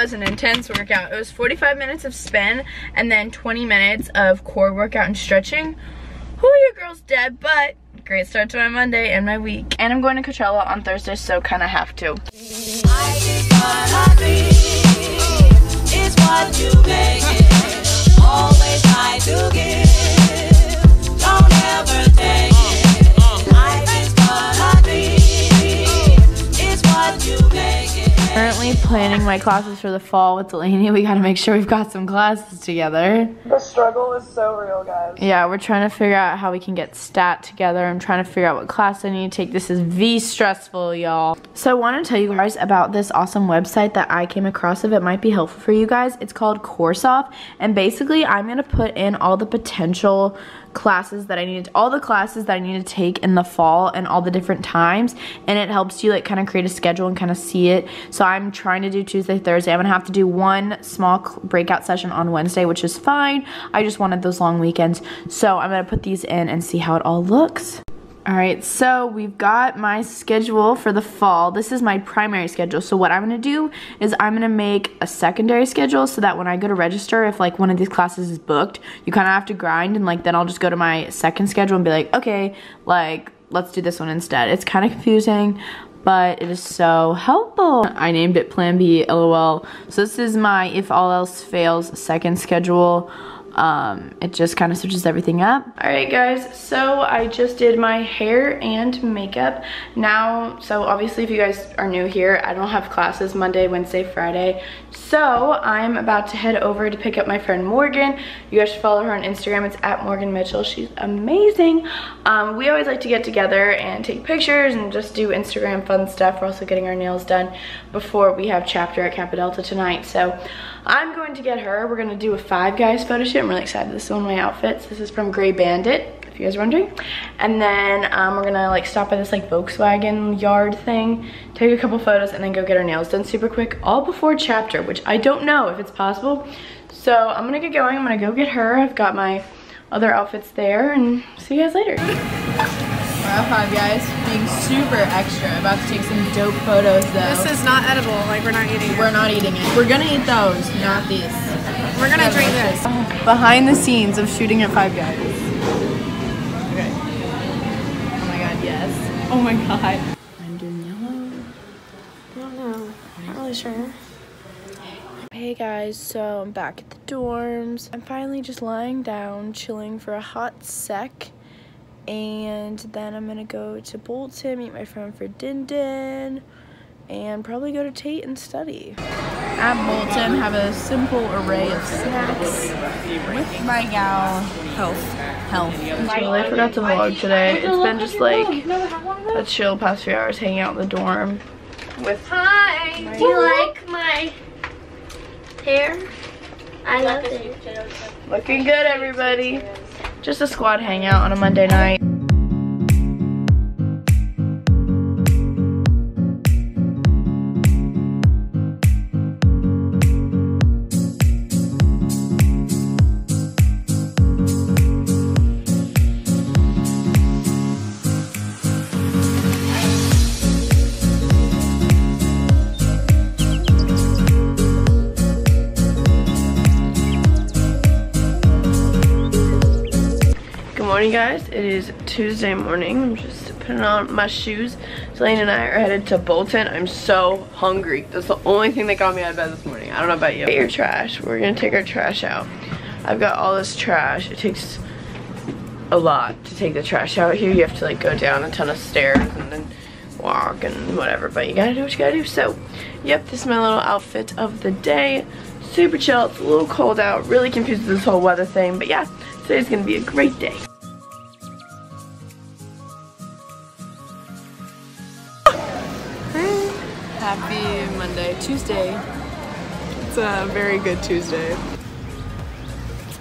was an intense workout. It was 45 minutes of spin and then 20 minutes of core workout and stretching. Who your girl's dead, but great start to my Monday and my week. And I'm going to Coachella on Thursday, so kind of have to. Make it. Always try to give. Don't ever take it. I just what I dream. It's what you make it. Currently planning my classes for the fall with Delaney. We gotta make sure we've got some classes together. The struggle is so real, guys. Yeah, we're trying to figure out how we can get stat together. I'm trying to figure out what class I need to take. This is V stressful, y'all. So I want to tell you guys about this awesome website that I came across if It might be helpful for you guys. It's called CourseOff. And basically, I'm going to put in all the potential classes that I needed, all the classes that I need to take in the fall and all the different times and it helps you like kind of create a schedule and kind of see it. So I'm trying to do Tuesday Thursday. I'm gonna have to do one small breakout session on Wednesday which is fine. I just wanted those long weekends. So I'm gonna put these in and see how it all looks all right, so we've got my schedule for the fall. This is my primary schedule. So what I'm gonna do is I'm gonna make a secondary schedule so that when I go to register, if like one of these classes is booked, you kind of have to grind and like then I'll just go to my second schedule and be like, okay, like let's do this one instead. It's kind of confusing, but it is so helpful. I named it Plan B, LOL. So this is my if all else fails second schedule um, it just kind of switches everything up. All right guys, so I just did my hair and makeup. Now, so obviously if you guys are new here, I don't have classes Monday, Wednesday, Friday. So I'm about to head over to pick up my friend Morgan. You guys should follow her on Instagram. It's at Morgan Mitchell. She's amazing. Um, we always like to get together and take pictures and just do Instagram fun stuff. We're also getting our nails done before we have chapter at Kappa Delta tonight. So I'm going to get her. We're gonna do a Five Guys photo shoot. I'm really excited. This is one of my outfits. This is from Grey Bandit, if you guys are wondering. And then um, we're gonna like stop by this like Volkswagen yard thing, take a couple photos, and then go get our nails done super quick, all before chapter, which I don't know if it's possible. So I'm gonna get going. I'm gonna go get her. I've got my other outfits there, and see you guys later. We're Five Guys, being super extra. About to take some dope photos though. This is not edible. Like we're not eating it. We're not eating it. We're gonna eat those, not these. We're gonna drink this. Behind the scenes of shooting at Five Guys. Okay. Oh my god, yes. Oh my god. I'm doing yellow. I don't know. Not really sure. Hey guys, so I'm back at the dorms. I'm finally just lying down, chilling for a hot sec. And then I'm gonna go to Bolton, meet my friend for Din Din, and probably go to Tate and study. At Bolton, have a simple array of snacks with my gal health. Health. Totally forgot to vlog today. It's been just like a chill past few hours hanging out in the dorm with Hi. Do you like my hair? I love it. Looking good, everybody. Just a squad hangout on a Monday night. Morning, guys. It is Tuesday morning. I'm just putting on my shoes. Selene and I are headed to Bolton. I'm so hungry. That's the only thing that got me out of bed this morning. I don't know about you. Get your trash. We're gonna take our trash out. I've got all this trash. It takes a lot to take the trash out here. You have to like go down a ton of stairs and then walk and whatever. But you gotta do what you gotta do. So, yep, this is my little outfit of the day. Super chill. It's a little cold out. Really confused with this whole weather thing. But yeah, today's gonna be a great day. Happy Monday, Tuesday. It's a very good Tuesday.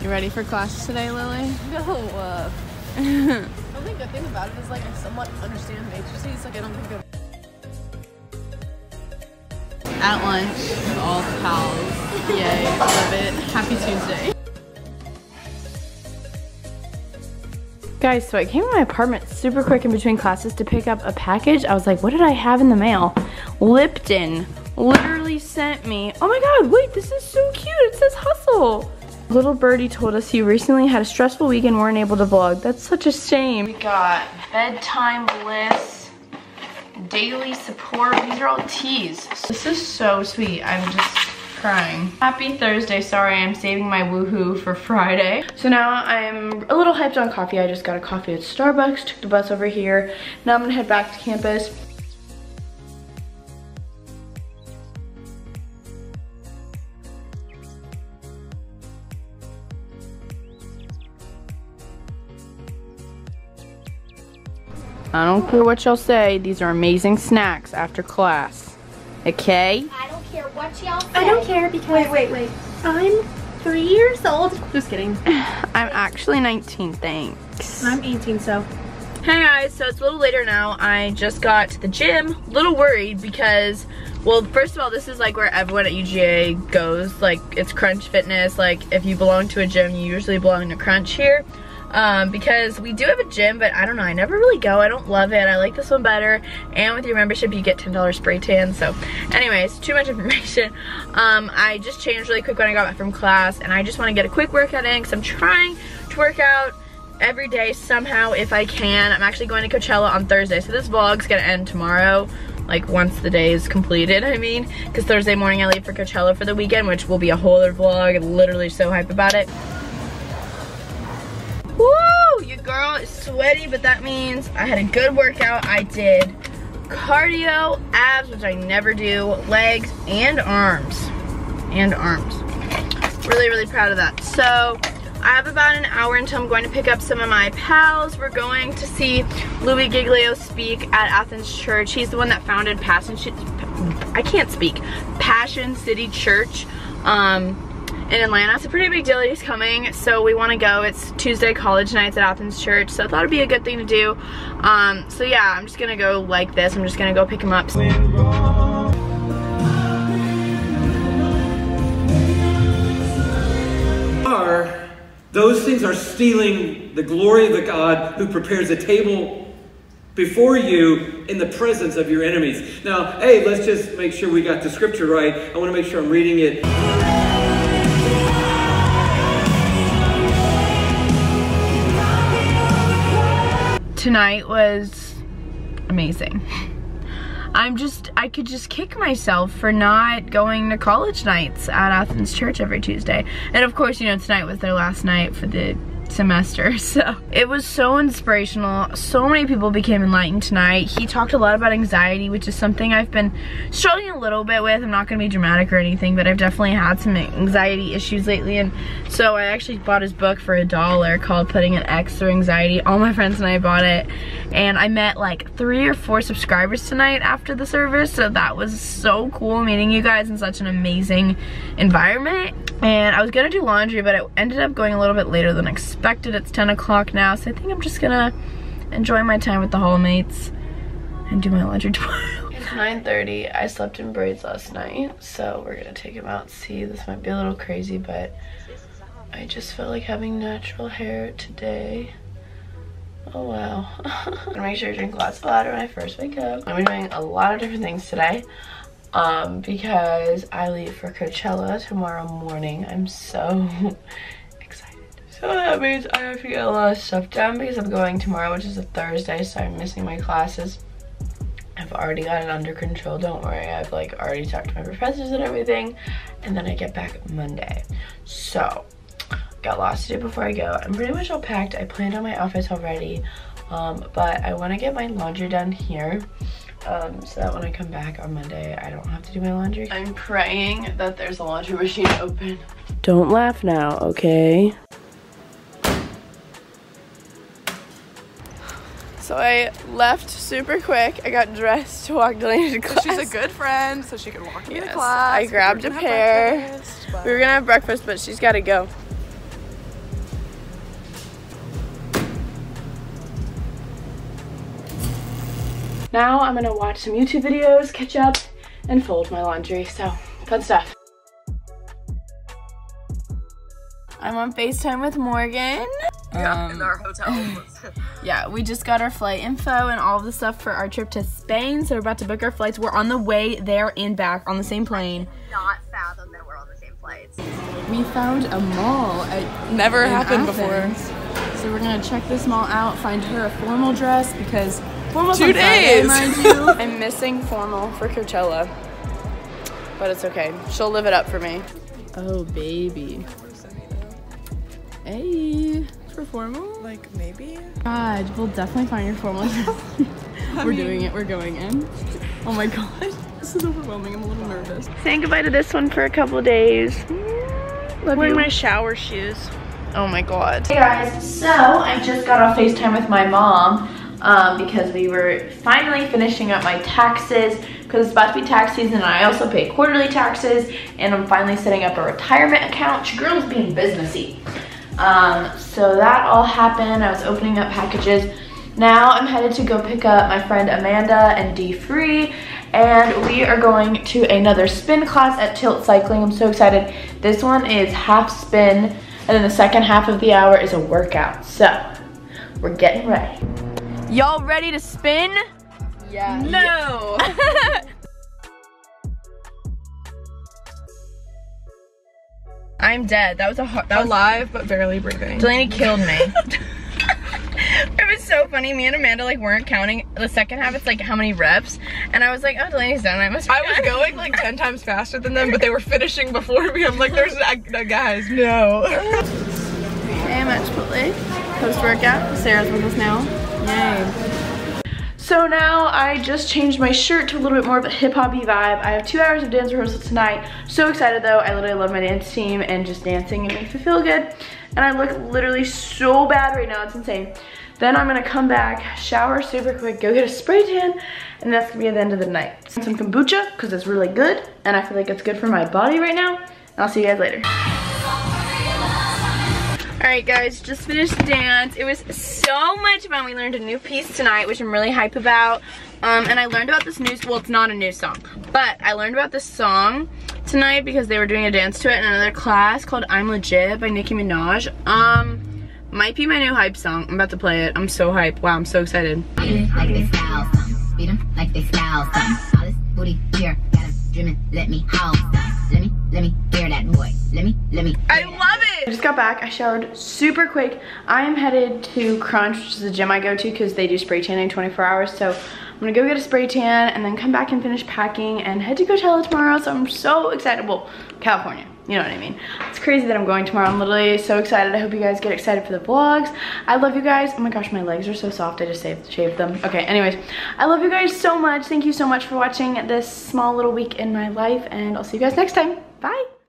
You ready for class today, Lily? No. Uh, the only good thing about it is like I somewhat understand matrices. Like I don't think of. At lunch with all pals. Yay, love it. Happy Tuesday. Guys, so I came to my apartment super quick in between classes to pick up a package. I was like, what did I have in the mail? Lipton literally sent me, oh my god, wait, this is so cute. It says hustle. Little birdie told us he recently had a stressful week and weren't able to vlog. That's such a shame. We got bedtime bliss, daily support. These are all teas. This is so sweet. I'm just crying. Happy Thursday. Sorry, I'm saving my woohoo for Friday. So now I'm a little hyped on coffee. I just got a coffee at Starbucks, took the bus over here. Now I'm gonna head back to campus. I don't care what y'all say, these are amazing snacks after class. Okay? I don't care what y'all say. I don't care because. Wait, wait, wait. I'm three years old. Just kidding. I'm actually 19, thanks. I'm 18, so. Hey guys, so it's a little later now. I just got to the gym, a little worried because, well, first of all, this is like where everyone at UGA goes. Like, it's Crunch Fitness. Like, if you belong to a gym, you usually belong to Crunch here. Um, because we do have a gym, but I don't know, I never really go. I don't love it. I like this one better. And with your membership, you get $10 spray tan. So anyways, too much information. Um, I just changed really quick when I got back from class, and I just want to get a quick workout in because I'm trying to work out every day somehow if I can. I'm actually going to Coachella on Thursday, so this vlog's gonna end tomorrow like once the day is completed, I mean, because Thursday morning I leave for Coachella for the weekend, which will be a whole other vlog. I'm literally so hype about it. Girl is sweaty, but that means I had a good workout. I did cardio, abs, which I never do, legs, and arms. And arms. Really, really proud of that. So, I have about an hour until I'm going to pick up some of my pals. We're going to see Louie Giglio speak at Athens Church. He's the one that founded Passion, I can't speak, Passion City Church. Um, in Atlanta. It's a pretty big deal that he's coming, so we want to go. It's Tuesday college nights at Athens Church, so I thought it'd be a good thing to do. Um, so yeah, I'm just gonna go like this. I'm just gonna go pick him up. are, those things are stealing the glory of the God who prepares a table before you in the presence of your enemies. Now, hey, let's just make sure we got the scripture right. I want to make sure I'm reading it. Tonight was amazing. I'm just, I could just kick myself for not going to college nights at Athens Church every Tuesday. And of course, you know, tonight was their last night for the semester so. It was so inspirational. So many people became enlightened tonight. He talked a lot about anxiety which is something I've been struggling a little bit with. I'm not gonna be dramatic or anything but I've definitely had some anxiety issues lately and so I actually bought his book for a dollar called putting an X through anxiety. All my friends and I bought it and I met like three or four subscribers tonight after the service so that was so cool meeting you guys in such an amazing environment and I was gonna do laundry but it ended up going a little bit later than expected it's 10 o'clock now so I think I'm just gonna enjoy my time with the hallmates and do my laundry tomorrow it's 9:30. I slept in braids last night so we're gonna take him out see this might be a little crazy but I just felt like having natural hair today Oh wow. I'm gonna make sure to drink lots of water when I first wake up. I'm doing a lot of different things today um, because I leave for Coachella tomorrow morning. I'm so excited. So that means I have to get a lot of stuff done because I'm going tomorrow, which is a Thursday, so I'm missing my classes. I've already got it under control, don't worry. I've like already talked to my professors and everything, and then I get back Monday. So, got lots to do before I go. I'm pretty much all packed. I planned on my outfits already, um, but I want to get my laundry done here um, so that when I come back on Monday, I don't have to do my laundry. I'm praying that there's a laundry machine open. Don't laugh now, okay? So So I left super quick. I got dressed to walk Delaney to class. She's a good friend, so she can walk you to class. I grabbed We a were pair. We were gonna have breakfast, but she's gotta go. Now I'm gonna watch some YouTube videos, catch up, and fold my laundry. So, fun stuff. I'm on FaceTime with Morgan. Yeah, in Um, our hotel. Yeah, we just got our flight info and all the stuff for our trip to Spain. So we're about to book our flights. We're on the way there and back on the same plane. not fathom that we're on the same flights. We found a mall at Never in happened before. So we're gonna check this mall out, find her a formal dress because formal's Two on Friday, days. I'm missing formal for Coachella, but it's okay. She'll live it up for me. Oh baby. Hey, for formal? Like maybe. God, we'll definitely find your formal dress. we're doing it. We're going in. Oh my god, this is overwhelming. I'm a little nervous. Saying goodbye to this one for a couple of days. Mm, love Wearing you. my shower shoes. Oh my god. Hey guys, so I just got off FaceTime with my mom um, because we were finally finishing up my taxes because it's about to be tax season and I also pay quarterly taxes and I'm finally setting up a retirement account. Your girl's being businessy. Um, so that all happened. I was opening up packages. Now I'm headed to go pick up my friend Amanda and D Free and we are going to another spin class at Tilt Cycling. I'm so excited. This one is half spin and then the second half of the hour is a workout. So we're getting ready. Y'all ready to spin? Yeah. No. I'm dead. That was a hard. That was Alive but barely breathing. Delaney killed me. it was so funny. Me and Amanda like weren't counting the second half. It's like how many reps, and I was like, oh, Delaney's done. I must. Be I was going like 10 times faster than them, but they were finishing before me. I'm like, there's uh, guys, no. Hey, I'm at Chipotle. Post workout. Sarah's with us now. Yay. So now I just changed my shirt to a little bit more of a hip hoppy vibe. I have two hours of dance rehearsal tonight. So excited though. I literally love my dance team and just dancing. It makes me feel good. And I look literally so bad right now. It's insane. Then I'm gonna come back, shower super quick, go get a spray tan, and that's gonna be the end of the night. Some kombucha, because it's really good, and I feel like it's good for my body right now. And I'll see you guys later. Alright guys, just finished dance. It was so much fun. We learned a new piece tonight, which I'm really hype about. Um, and I learned about this new, well it's not a new song, but I learned about this song tonight because they were doing a dance to it in another class called I'm Legit by Nicki Minaj. Um, might be my new hype song. I'm about to play it. I'm so hype. Wow, I'm so excited. Beat like they style. All this booty here, got dreaming, let me some. Let me, let me hear that boy. Let me, let me. I love it! I just got back. I showered super quick. I am headed to Crunch, which is the gym I go to because they do spray tanning 24 hours. So I'm gonna go get a spray tan and then come back and finish packing and head to Coachella tomorrow. So I'm so excited. Well, California. You know what I mean? It's crazy that I'm going tomorrow. I'm literally so excited. I hope you guys get excited for the vlogs. I love you guys. Oh my gosh, my legs are so soft. I just saved, shaved them. Okay, anyways. I love you guys so much. Thank you so much for watching this small little week in my life. And I'll see you guys next time. Bye.